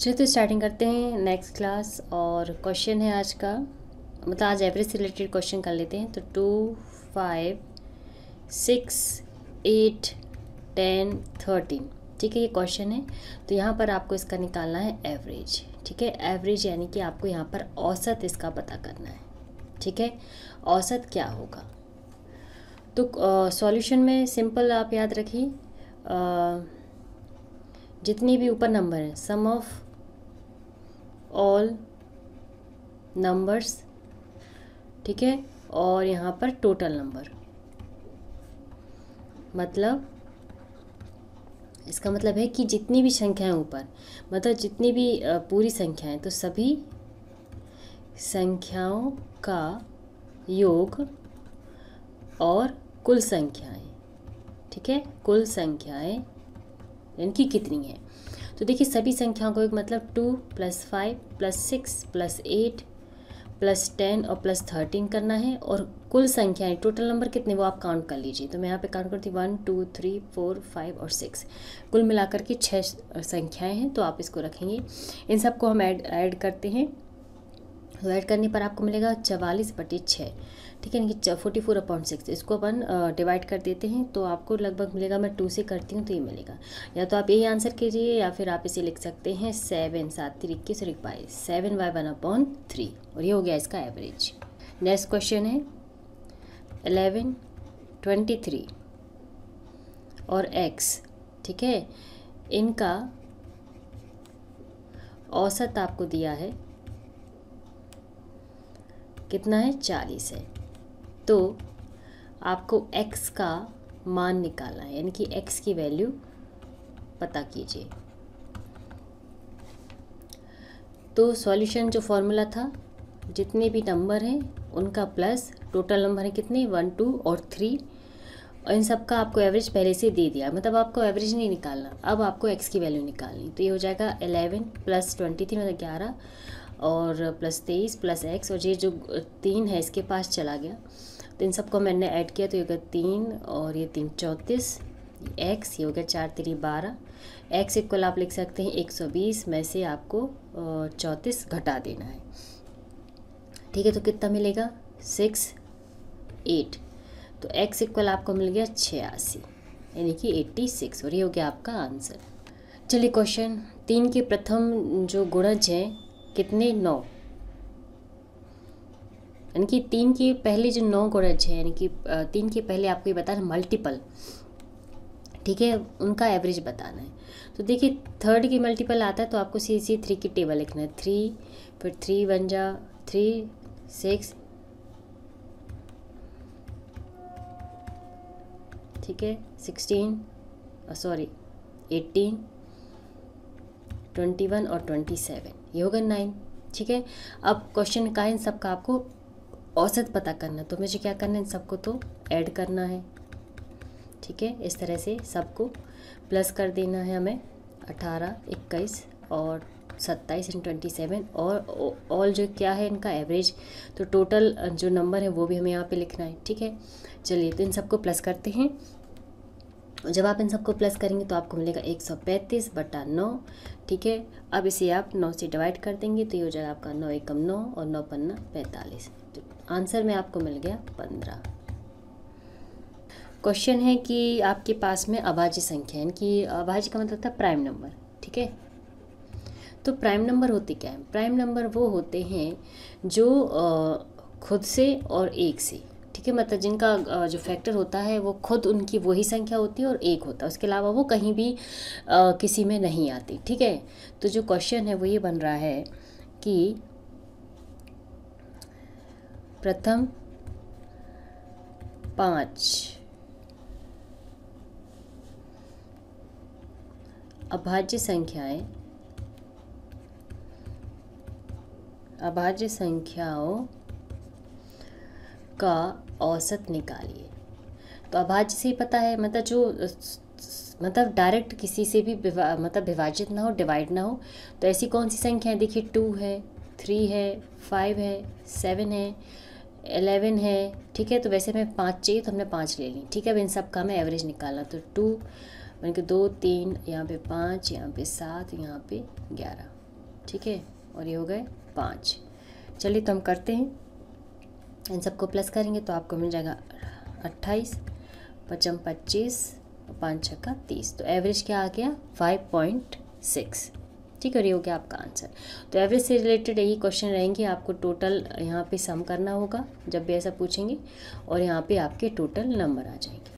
चलिए तो स्टार्टिंग करते हैं नेक्स्ट क्लास और क्वेश्चन है आज का। मतलब आज एवरेज से रिलेटेड क्वेश्चन कर लेते हैं। तो two five six eight ten thirteen ठीक है, ये क्वेश्चन है। तो यहाँ पर आपको इसका निकालना है एवरेज ठीक है एवरेज यानी कि आपको यहाँ पर औसत इसका पता करना है। ठीक है, औसत क्या होगा? तो सॉल्यूशन में सिंपल आप याद रखिए। जितनी भी ऊपर नंबर हैं सम ऑफ़ ऑल नंबर्स ठीक है? और यहाँ पर टोटल नंबर मतलब इसका मतलब है कि जितनी भी संख्याएँ ऊपर मतलब जितनी भी पूरी संख्याएँ तो सभी संख्याओं का योग और कुल संख्याएँ, ठीक है? कुल संख्याएँ, यानी कि कितनी है? तो देखिए सभी संख्याओं को एक मतलब two plus five plus six plus eight plus ten और प्लस थर्टीन करना है और कुल संख्याएँ टोटल नंबर कितने वो आप काउंट कर लीजिए। तो मैं यहाँ पे काउंट करती हूँ। One two three four five और सिक्स कुल मिलाकर के छः संख्याएँ हैं तो आप इसको रखेंगे। इन सबको हम ऐड ऐड करते हैं। ऐड करने पर आपको मिलेगा चवालीस बटे छः। ठीक है कि फोर्टी फोर अपॉइंट सिक्स इसको अपन डिवाइड कर देते हैं तो आपको लगभग मिलेगा, मैं टू से करती हूँ तो ये मिलेगा। या तो आप यही आंसर कीजिए, या फिर आप इसे लिख सकते हैं सेवन सात, तीन, इक्कीस और बाईस। Seven by one upon three और ये हो गया इसका एवरेज नेक्स्ट क्वेश्चन है। एलेवन ट्वेंटी थ्री और एक्स ठीक है, इनका औसत आपको दिया है कितना है? चालीस है। तो आपको x का मान निकालना है। यानी कि x की वैल्यू पता कीजिए। तो सॉल्यूशन जो फॉर्मूला था, जितने भी नंबर हैं, उनका प्लस टोटल नंबर है कितने? वन टू और थ्री और इन सब का आपको एवरेज पहले से दे दिया। मतलब आपको एवरेज नहीं निकालना। अब आपको एक्स की वैल्यू निकालनी। तो ये हो जाएगा एलेवन प्लस ट्वेंटी थ्री मतलब ग्यारह। और प्लस तेईस प्लस एक्स और ये जो तीन है, इसके पास चला गया। तो इन सबको मैंने ऐड किया तो ये हो गया तीन और ये तीन, चौंतीस एक्स ये हो गया चार, तीन, बारह। एक्स इक्वल आप लिख सकते हैं एक सौ बीस, में से आपको चौंतीस घटा देना है। ठीक है तो कितना मिलेगा? Six, eight. तो एक्स इक्वल आपको मिल गया छियासी, यानी कि एट्टी सिक्स और ये हो गया आपका आंसर चलिए क्वेश्चन तीन के प्रथम जो गुणज हैं कितने नौ? यानी कि तीन के पहले जो नौ गुणज है, यानी कि तीन के पहले आपको ये बताना मल्टीपल ठीक है? उनका एवरेज बताना है। तो देखिए थर्ड की मल्टीपल आता है तो आपको सी सी थ्री की टेबल लिखना है। थ्री फिर थ्री वन जा थ्री सिक्स ठीक है? Sixteen sorry eighteen twenty one और ट्वेंटी सेवन ये होगा नाइन, ठीक है? अब क्वेश्चन का इन सब का आपको औसत पता करना तो मुझे क्या करना है? इन सबको तो ऐड करना है। ठीक है? इस तरह से सबको प्लस कर देना है हमें। अठारह, इक्कीस और सत्ताईस एंड ट्वेंटी सेवन और ऑल जो क्या है इनका एवरेज तो टोटल जो नंबर है वो भी हमें यहाँ पे लिखना है। ठीक है? चलिए तो इन सबको प्लस करते हैं। जब आप इन सबको प्लस करेंगे तो आपको मिलेगा एक सौ पैंतीस बटा नौ, ठीक है? अब इसे आप नौ से डिवाइड कर देंगे तो ये हो जाएगा आपका नौ एकम नौ और नौ पन्ना पैंतालीस। तो आंसर में आपको मिल गया पंद्रह। क्वेश्चन है कि आपके पास में अभाज्य संख्या यानी कि अभाज्य का मतलब था प्राइम नंबर ठीक है? तो प्राइम नंबर होते क्या है? प्राइम नंबर वो होते हैं जो खुद से और एक से। ठीक है मतलब जिनका जो फैक्टर होता है वो खुद उनकी वही संख्या होती है और एक होता है। उसके अलावा वो कहीं भी आ, किसी में नहीं आती ठीक है? तो जो क्वेश्चन है वो ये बन रहा है कि प्रथम पाँच। अभाज्य संख्याएँ अभाज्य संख्याओं का औसत निकालिए। तो अभाज्य से ही पता है मतलब जो मतलब डायरेक्ट किसी से भी मतलब विभाजित ना हो डिवाइड ना हो तो ऐसी कौन सी संख्या है? देखिए टू है थ्री है फाइव है सेवन है एलेवन है, ठीक है? तो वैसे हमें पाँच चाहिए तो हमने पाँच ले ली। ठीक है, अब इन सब का हमें एवरेज निकालना। तो टू मैंने कि दो, तीन, यहाँ पे पाँच, यहाँ पे सात, यहाँ पे ग्यारह। ठीक है? और ये हो गए पाँच। चलिए तो हम करते हैं। इन सबको प्लस करेंगे तो आपको मिल जाएगा अट्ठाईस, पचम पच्चीस, पाँच छक्का तीस। तो एवरेज क्या आ गया? फाइव पॉइंट सिक्स ठीक है, ये हो गया आपका आंसर तो एवरेज से रिलेटेड यही क्वेश्चन रहेंगे। आपको टोटल यहाँ पे सम करना होगा, जब भी ऐसा पूछेंगे, और यहाँ पे आपके टोटल नंबर आ जाएँगे।